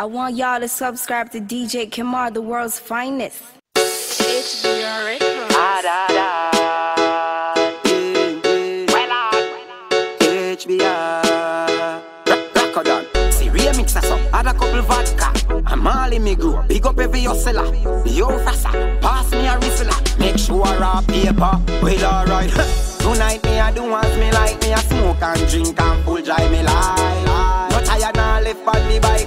I want y'all to subscribe to DJ Kemar, the world's finest. HBR Records. Ah, da, da. Yeah, yeah. HBR. Rock- Rockodon. See, remix a song. Add a couple vodka. I'm all in me grow. Big up every hustler. Yo, fassa. Pass me a whistler. Make sure I paper. Well, alright. Tonight me I do as me like me a smoke and drink and full dry me life. No tired now left but me bike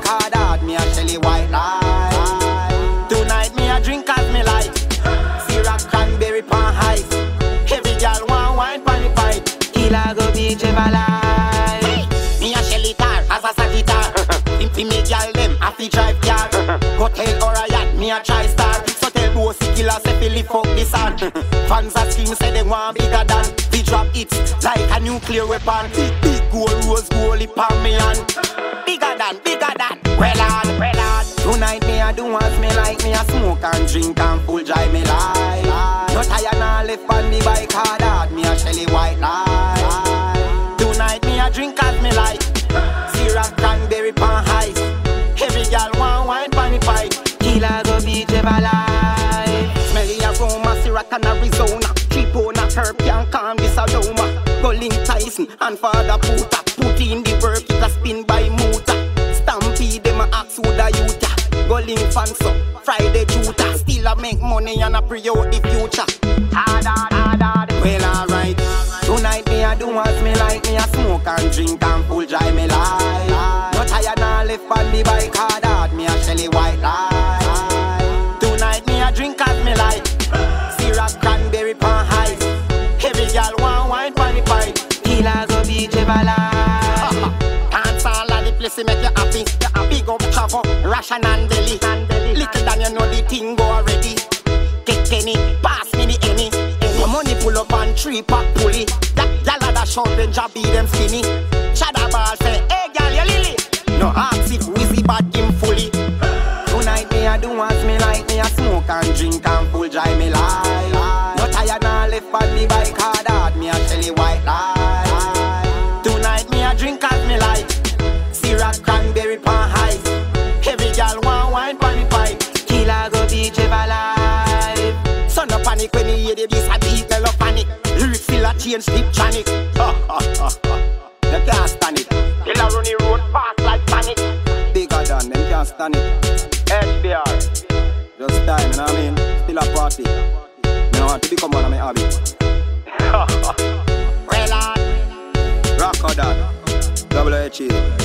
them a fi drive car. Hotel or a yacht me a try star. So tell bossy killer say fi lift up the sun. Fans a scream say they want bigger than. We drop it like a nuclear weapon. Big gold rose gold upon me hand. Bigger than, bigger than. Well on, well on. Tonight me a do as me like me a smoke and drink and full dry me life. No tire now left on me bike hard hard. Me a shelly white light. Tonight me a drink as me like. Ever life. Smelly aroma, Syrup and Arizona. Cheap a herb can calm this aroma. Go link Tyson and Father Puta. Put in the work, it a spin by motor. Stampede them a ask who the youth ya. Go link Fanso, Friday Juta. Still a make money and a pre out the future. Hard, hard, hard, hard. Of the place to you happy. Big Chavo, Russian and Delhi. Little than you know the thing go already. Take penny, pass me the any. Your money pull up on three pack pulley. That gyal da short and be them skinny. Chada ball say, hey gyal you lily. No ask if Wizzy bad him fully. Tonight me a do as me like me a smoke and drink and full dry me life. No tired now left on me bike hard hard. Me a shelly white light. No panic when you hear the bass a beat, me love panic. Lyrics still a change, deep tranic. Ha ha ha ha. You can't stand it. Killer run the road fast like panic. Bigger than them can't stand it. HBR. Just time, you know what I mean? Still a party. Me no want to become one of my hobby. well on. Rock or that. Double H. E.